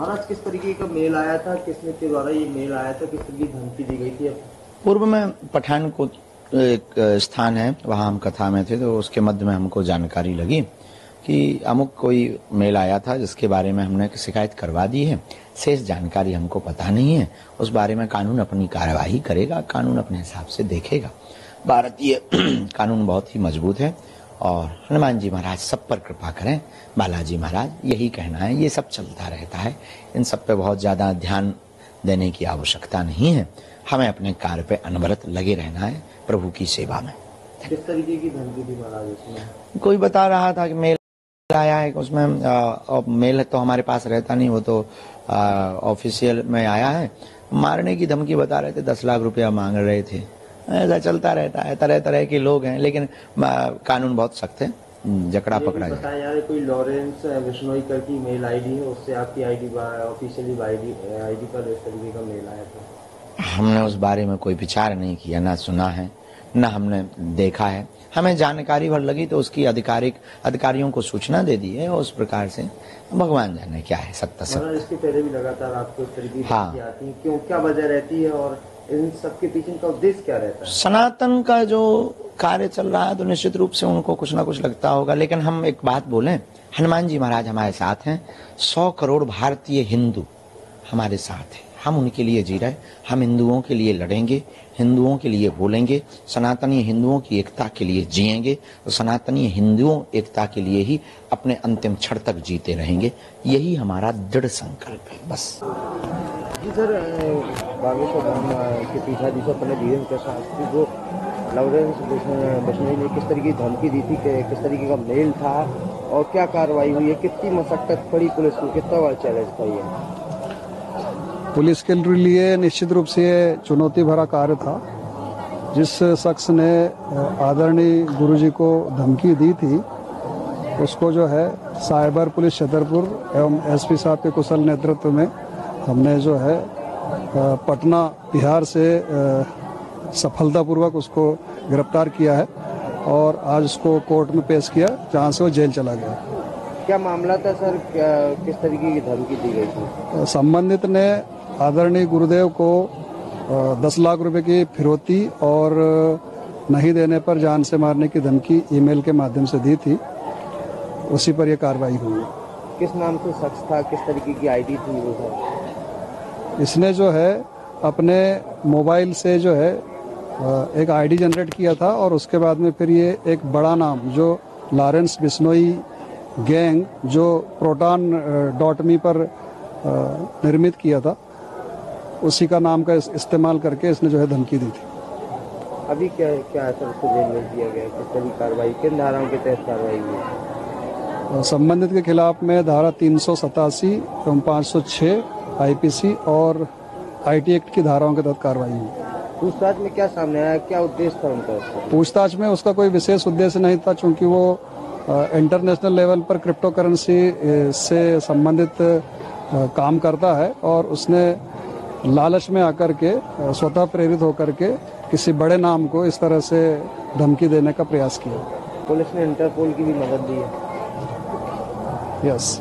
महाराज, किस तरीके का मेल आया था? किसने के द्वारा ये मेल आया था? किस तरीके की धमकी दी गई थी पूर्व में पठानकोट एक स्थान है, वहाँ हम कथा में थे तो उसके मध्य में हमको जानकारी लगी कि अमुक कोई मेल आया था जिसके बारे में हमने शिकायत करवा दी है। शेष जानकारी हमको पता नहीं है। उस बारे में कानून अपनी कार्यवाही करेगा, कानून अपने हिसाब से देखेगा। भारतीय कानून बहुत ही मज़बूत है। और हनुमान जी महाराज सब पर कृपा करें। बालाजी महाराज यही कहना है ये सब चलता रहता है। इन सब पे बहुत ज़्यादा ध्यान देने की आवश्यकता नहीं है। हमें अपने कार्य पे अनवरत लगे रहना है प्रभु की सेवा में। किस तरीके की धमकी थी महाराज उसमें? कोई बता रहा था कि मेल आया है उसमें आ, मेल तो हमारे पास रहता नहीं वो तो ऑफिशियल में आया है। मारने की धमकी बता रहे थे दस लाख रुपया मांग रहे थे। ऐसा चलता रहता है तरह तरह के लोग हैं लेकिन कानून बहुत सख्त है। जकड़ा पकड़ा जाए। है कोई लॉरेंस बिश्नोई कर की मेल आईडी है उससे आपकी आईडी ऑफिशियली आईडी आईडी पर इस तरीके का मेल आया था? हमने उस बारे में कोई विचार नहीं किया ना सुना है न हमने देखा है। हमें जानकारी भर लगी तो उसकी आधिकारिक अधिकारियों को सूचना दे दी है और उस प्रकार से। भगवान जाने क्या है सत्य सब महाराज इसके पहले भी लगातार आपको हाँ। आती है क्यों क्या वजह रहती है और इन सबके पीछे इनका उद्देश्य क्या रहता है? सनातन का जो कार्य चल रहा है तो निश्चित रूप से उनको कुछ ना कुछ लगता होगा। लेकिन हम एक बात बोलें हनुमान जी महाराज हमारे साथ हैं। सौ करोड़ भारतीय हिंदू हमारे साथ हैं। हम उनके लिए जी रहे हम हिंदुओं के लिए लड़ेंगे हिंदुओं के लिए बोलेंगे सनातनी हिंदुओं की एकता के लिए जिएँगे तो सनातनी हिंदुओं एकता के लिए ही अपने अंतिम क्षण तक जीते रहेंगे। यही हमारा दृढ़ संकल्प है। बस। जी सर बागेश्वर धाम के पीठाधीश्वर पंडित धीरेन्द्र शास्त्री को बिश्न- बिश्नोई ने किस तरीके की धमकी दी थी कि किस तरीके का मेल था और क्या कार्रवाई हुई है? कितनी मशक्कत पड़ी पुलिस को? कितना बड़ा चैलेंज था ये? पुलिस के लिए निश्चित रूप से चुनौती भरा कार्य था। जिस शख्स ने आदरणीय गुरुजी को धमकी दी थी, उसको जो है साइबर पुलिस छतरपुर एवं एसपी साहब के कुशल नेतृत्व में हमने जो है पटना बिहार से सफलतापूर्वक उसको गिरफ़्तार किया है और आज उसको कोर्ट में पेश किया जहाँ से वो जेल चला गया। क्या मामला था सर? क्या किस तरीके की धमकी दी गई थी? संबंधित ने आदरणीय गुरुदेव को दस लाख रुपए की फिरौती और नहीं देने पर जान से मारने की धमकी ईमेल के माध्यम से दी थी। उसी पर यह कार्रवाई हुई। किस नाम से शख्स था? किस तरीके की आईडी थी वो सर? इसने जो है अपने मोबाइल से जो है एक आईडी जनरेट किया था और उसके बाद में फिर ये एक बड़ा नाम जो लॉरेंस बिश्नोई गैंग जो प्रोटॉन डॉट मी पर निर्मित किया था उसी का नाम का इस- इस्तेमाल करके इसने जो है धमकी दी थी। अभी क्या क्या है सर जेल भेज दिया गया किस तरह की कार्रवाई किन धाराओं के तहत कार्रवाई हुई? संबंधित के खिलाफ में धारा तीन सौ सतासी एवं पाँच सौ छः आईपीसी और आईटी एक्ट की धाराओं के तहत कार्रवाई हुई। पूछताछ में क्या सामने आया? क्या उद्देश्य था उनका पूछताछ में उसका कोई विशेष उद्देश्य नहीं था चूँकि वो इंटरनेशनल लेवल पर क्रिप्टो करेंसी से संबंधित काम करता है और उसने लालच में आकर के स्वतः प्रेरित होकर के किसी बड़े नाम को इस तरह से धमकी देने का प्रयास किया। पुलिस ने इंटरपोल की भी मदद दी है। यस